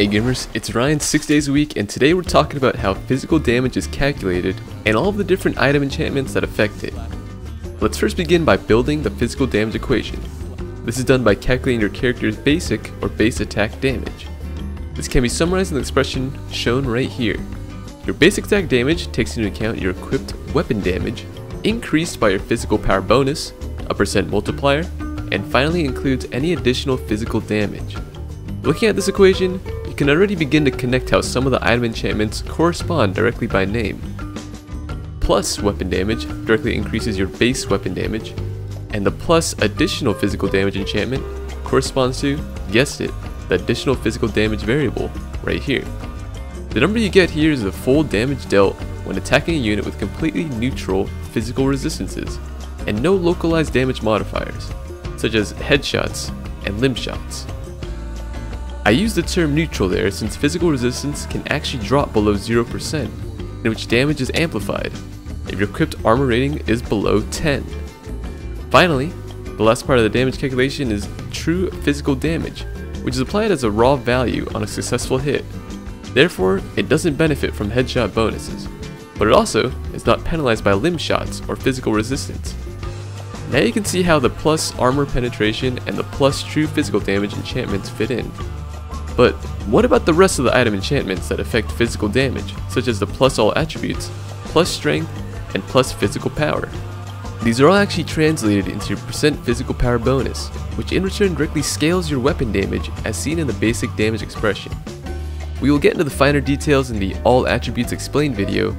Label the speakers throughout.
Speaker 1: Hey gamers, it's Ryan 6 days a week and today we're talking about how physical damage is calculated and all of the different item enchantments that affect it. Let's first begin by building the physical damage equation. This is done by calculating your character's basic or base attack damage. This can be summarized in the expression shown right here. Your basic attack damage takes into account your equipped weapon damage, increased by your physical power bonus, a percent multiplier, and finally includes any additional physical damage. Looking at this equation, can already begin to connect how some of the item enchantments correspond directly by name. Plus weapon damage directly increases your base weapon damage, and the plus additional physical damage enchantment corresponds to, guessed it, the additional physical damage variable right here. The number you get here is the full damage dealt when attacking a unit with completely neutral physical resistances, and no localized damage modifiers, such as headshots and limb shots. I use the term neutral there since physical resistance can actually drop below 0%, in which damage is amplified, if your equipped armor rating is below 10. Finally, the last part of the damage calculation is true physical damage, which is applied as a raw value on a successful hit. Therefore, it doesn't benefit from headshot bonuses, but it also is not penalized by limb shots or physical resistance. Now you can see how the plus armor penetration and the plus true physical damage enchantments fit in. But what about the rest of the item enchantments that affect physical damage, such as the plus all attributes, plus strength, and plus physical power? These are all actually translated into your percent physical power bonus, which in return directly scales your weapon damage as seen in the basic damage expression. We will get into the finer details in the all attributes explained video,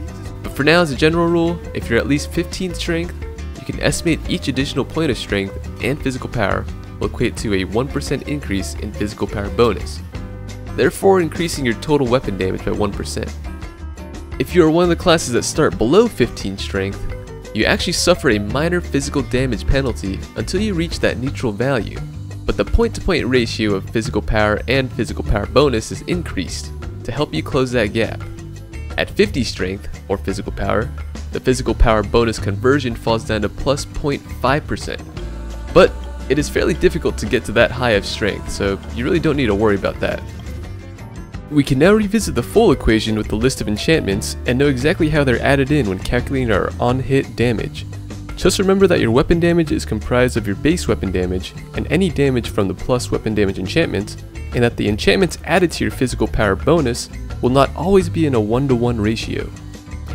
Speaker 1: but for now as a general rule, if you're at least 15 strength, you can estimate each additional point of strength and physical power will equate to a 1% increase in physical power bonus, therefore increasing your total weapon damage by 1%. If you are one of the classes that start below 15 strength, you actually suffer a minor physical damage penalty until you reach that neutral value, but the point-to-point -point ratio of physical power and physical power bonus is increased to help you close that gap. At 50 strength, or physical power, the physical power bonus conversion falls down to plus 0.5%. But it is fairly difficult to get to that high of strength, so you really don't need to worry about that. We can now revisit the full equation with the list of enchantments and know exactly how they're added in when calculating our on-hit damage. Just remember that your weapon damage is comprised of your base weapon damage and any damage from the plus weapon damage enchantment, and that the enchantments added to your physical power bonus will not always be in a 1 to 1 ratio.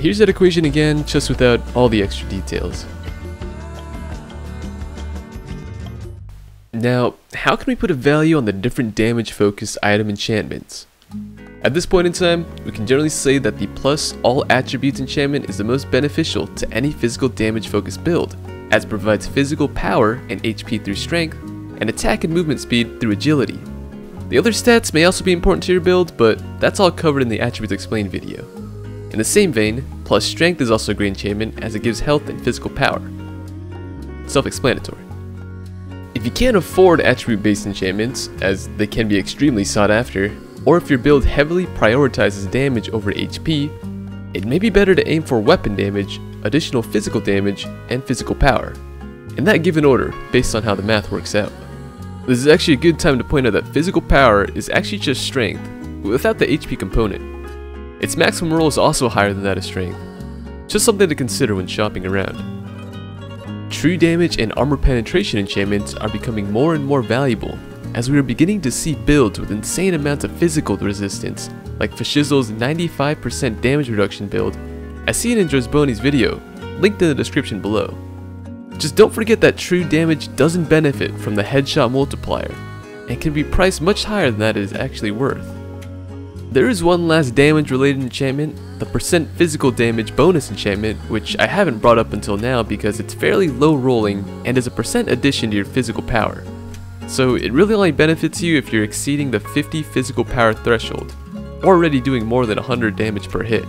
Speaker 1: Here's that equation again, just without all the extra details. Now, how can we put a value on the different damage focused item enchantments? At this point in time, we can generally say that the plus all attributes enchantment is the most beneficial to any physical damage focused build, as it provides physical power and HP through strength, and attack and movement speed through agility. The other stats may also be important to your build, but that's all covered in the attributes explained video. In the same vein, plus strength is also a great enchantment as it gives health and physical power. Self-explanatory. If you can't afford attribute based enchantments, as they can be extremely sought after, or if your build heavily prioritizes damage over HP, it may be better to aim for weapon damage, additional physical damage, and physical power, in that given order based on how the math works out. This is actually a good time to point out that physical power is actually just strength, without the HP component. Its maximum roll is also higher than that of strength, just something to consider when shopping around. True damage and armor penetration enchantments are becoming more and more valuable as we are beginning to see builds with insane amounts of physical resistance, like Fashizzle's 95% damage reduction build, as seen in Dresboni's video, linked in the description below. Just don't forget that true damage doesn't benefit from the headshot multiplier, and can be priced much higher than that it is actually worth. There is one last damage related enchantment, the percent physical damage bonus enchantment, which I haven't brought up until now because it's fairly low rolling and is a percent addition to your physical power so it really only benefits you if you're exceeding the 50 physical power threshold, already doing more than 100 damage per hit.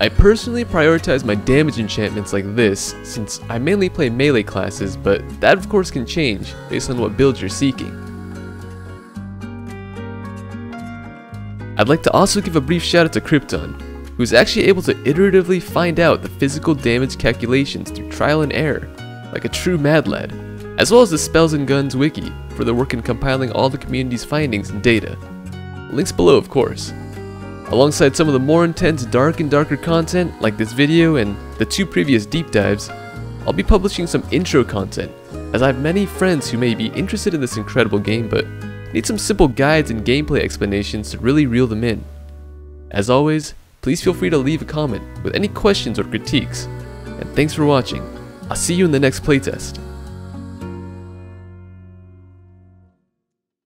Speaker 1: I personally prioritize my damage enchantments like this, since I mainly play melee classes, but that of course can change based on what build you're seeking. I'd like to also give a brief shout out to Krypton, who is actually able to iteratively find out the physical damage calculations through trial and error, like a true mad lad as well as the Spells and Guns wiki for their work in compiling all the community's findings and data. Links below of course. Alongside some of the more intense dark and darker content like this video and the two previous deep dives, I'll be publishing some intro content as I have many friends who may be interested in this incredible game but need some simple guides and gameplay explanations to really reel them in. As always, please feel free to leave a comment with any questions or critiques, and thanks for watching. I'll see you in the next playtest.